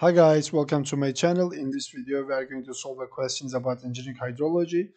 Hi guys, welcome to my channel. In this video, we are going to solve a questions about engineering hydrology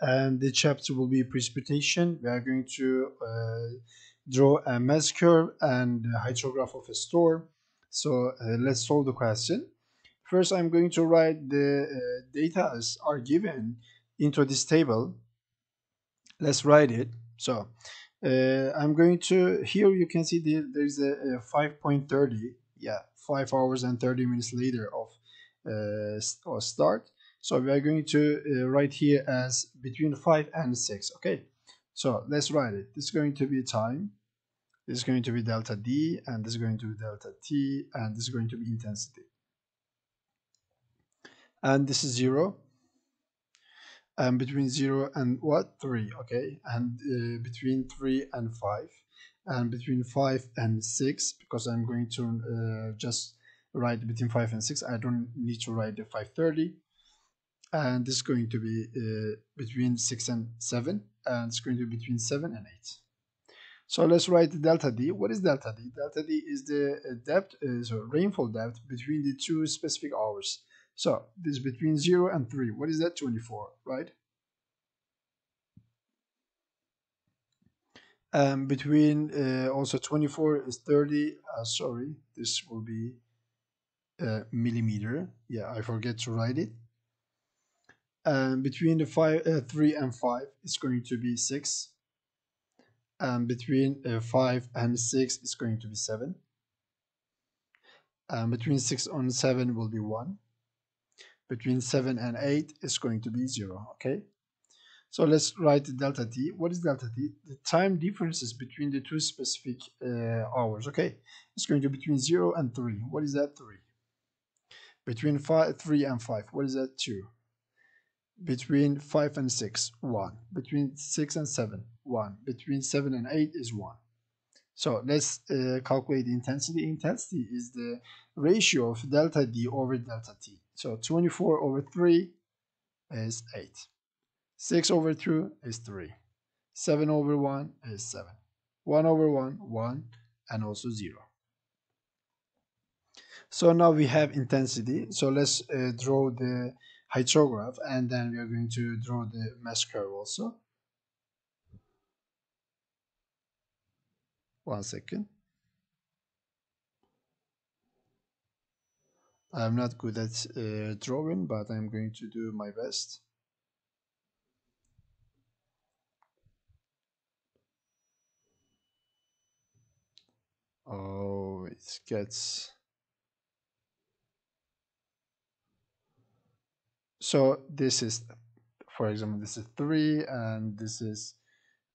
and the chapter will be precipitation. We are going to uh, draw a mass curve and hyetograph of a storm. So uh, let's solve the question. First, I'm going to write the uh, data as are given into this table. Let's write it. So uh, I'm going to, here you can see the, there's a, a 5.30, yeah, 5 hours and 30 minutes later of uh, start. So we are going to uh, write here as between 5 and 6, okay? So let's write it. This is going to be time. This is going to be delta D, and this is going to be delta T, and this is going to be intensity. And this is 0 and between 0 and what 3 okay and uh, between 3 and 5 and between 5 and 6 because I'm going to uh, just write between 5 and 6 I don't need to write the 530 and this is going to be uh, between 6 and 7 and it's going to be between 7 and 8 so let's write delta D. What is delta D? Delta D is the uh, depth, uh, so rainfall depth between the two specific hours. So this is between 0 and 3. What is that? 24, right? Um, between uh, also 24 is 30. Uh, sorry, this will be uh, millimeter. Yeah, I forget to write it. And between the five, uh, 3 and 5 is going to be 6. And between uh, 5 and 6 is going to be 7. And between 6 and 7 will be 1 between 7 and 8 is going to be 0 okay so let's write delta t what is delta t the time differences between the two specific uh, hours okay? It's going to be between 0 and 3 what is that 3 between five, 3 and 5 what is that 2 between 5 and 6 1 between 6 and 7 1 between 7 and 8 is 1 so let's uh, calculate the intensity. Intensity is the ratio of delta d over delta t. So 24 over 3 is 8. 6 over 2 is 3. 7 over 1 is 7. 1 over 1, 1, and also 0. So now we have intensity. So let's uh, draw the hyetograph and then we are going to draw the mass curve also. One second. I'm not good at uh, drawing, but I'm going to do my best. Oh, it gets... So this is, for example, this is 3 and this is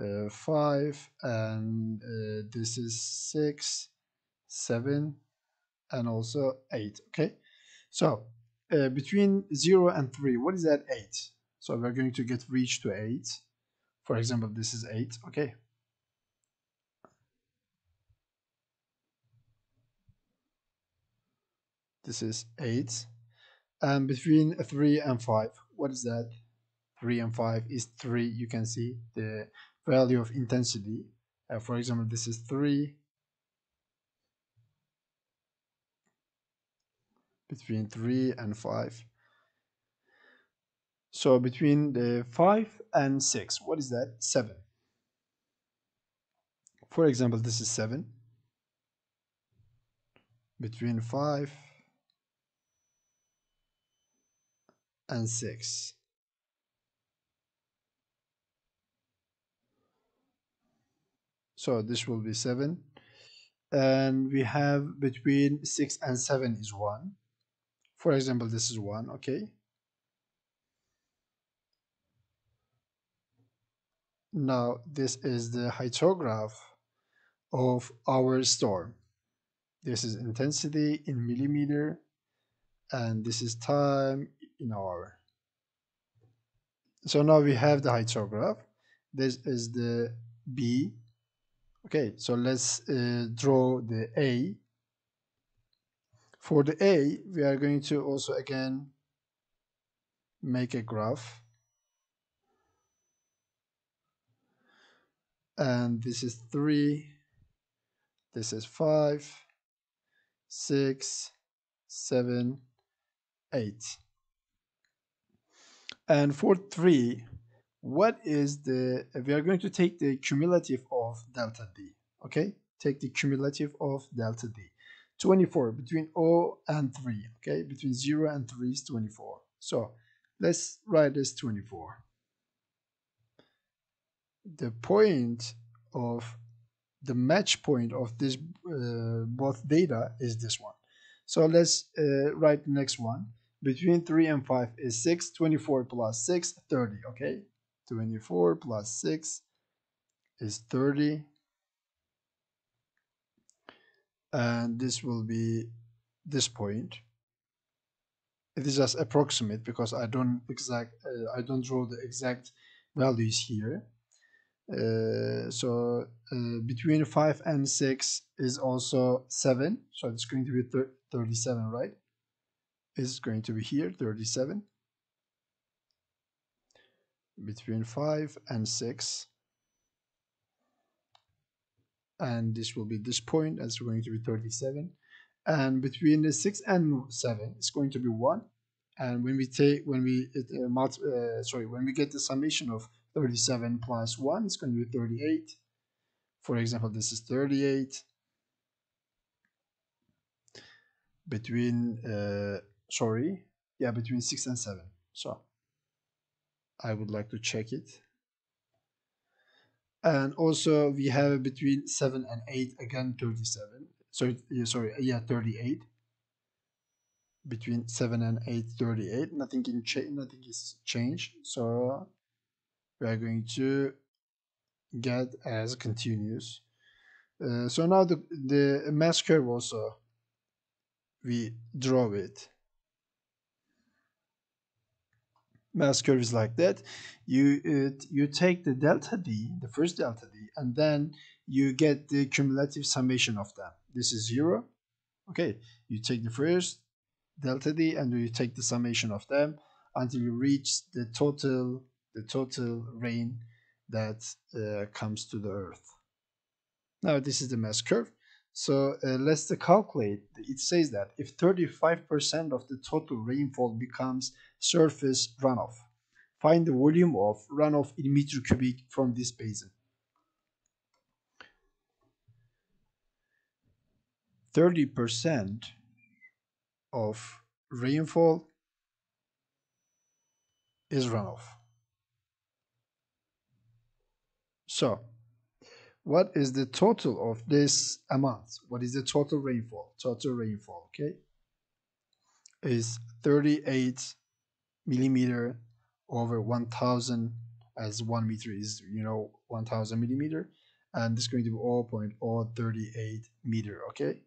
uh, 5 and uh, this is 6, 7, and also 8 okay? So uh, between 0 and 3 what is that 8 so we're going to get reach to 8 for example this is 8 okay this is 8 and between 3 and 5 what is that? 3 and 5 is 3 you can see the value of intensity. Uh, for example this is 3 between 3 and 5 so between the 5 and 6 what is that? 7 for example this is 7 between 5 and 6 so this will be 7 and we have between 6 and 7 is 1 for example this is one okay? Now this is the hyetograph of our storm. This is intensity in millimeter and this is time in hour so now we have the hyetograph this is the b okay so let's uh, draw the a for the A, we are going to also again make a graph. And this is 3, this is 5, 6, 7, 8. And for 3, what is the, we are going to take the cumulative of delta D, okay? Take the cumulative of delta D. 24 between 0 and 3, okay? Between 0 and 3 is 24. So let's write this 24. The point of the match point of this uh, both data is this one. So let's uh, write the next one. Between 3 and 5 is 6. 24 plus 6, 30. Okay. 24 plus 6 is 30. And this will be this point. It is just approximate because I don't exact uh, I don't draw the exact values here. Uh, so uh, between 5 and 6 is also 7 so it's going to be 37 right is going to be here 37 between 5 and 6 and this will be this point as going to be 37 and between the 6 and 7 it's going to be 1 and when we take when we uh, multi, uh, sorry when we get the summation of 37 plus 1 it's going to be 38 for example this is 38 between uh, sorry yeah between 6 and 7 so I would like to check it. And also we have between 7 and 8 again 37 so yeah, sorry yeah 38 between 7 and 8 38 nothing can change nothing is changed. So we are going to get as continuous. Uh, so now the the mass curve also we draw it mass curve is like that. You it, you take the delta d the first delta d and then you get the cumulative summation of them this is zero. Okay you take the first delta d and you take the summation of them until you reach the total the total rain that uh, comes to the earth. Now this is the mass curve so uh, let's calculate it says that if 35% of the total rainfall becomes surface runoff find the volume of runoff in meter cubic from this basin 30% of rainfall is runoff. So, what is the total of this amount? What is the total rainfall? Total rainfall, okay, is 38 millimeter over 1000 as 1 meter is, you know, 1000 millimeter. And this is going to be 0.038 meter, okay?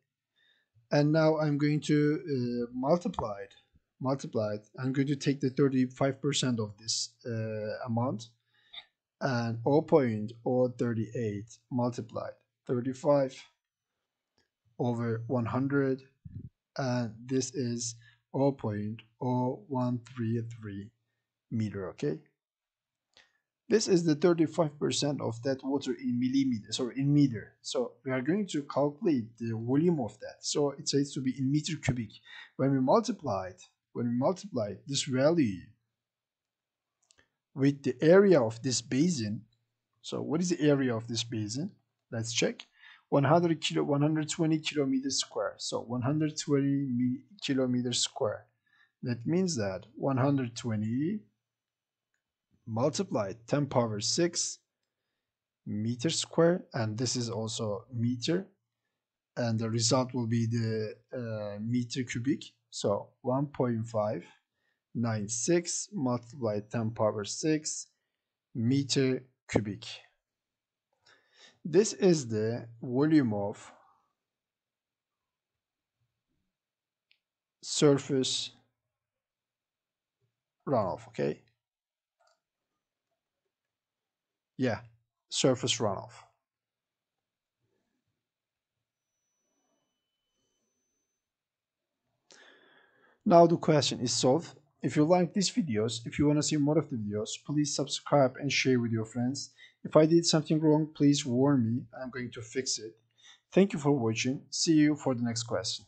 and now I'm going to uh, multiply it multiply it I'm going to take the 35% of this uh, amount and 0.038 multiplied 35 over 100 and this is 0.0133 meter okay this is the 35% of that water in millimeters or in meter. So we are going to calculate the volume of that. So it says to be in meter cubic. When we multiply it, when we multiply this value with the area of this basin, so what is the area of this basin? Let's check. 100 kilo, 120 kilometers square. So 120 kilometers square. That means that 120 multiplied 10 power 6 meter square and this is also meter and the result will be the uh, meter cubic so 1.596 multiply 10 power 6 meter cubic this is the volume of surface runoff okay Yeah, surface runoff. Now the question is solved. If you like these videos, if you want to see more of the videos, please subscribe and share with your friends. If I did something wrong, please warn me. I'm going to fix it. Thank you for watching. See you for the next question.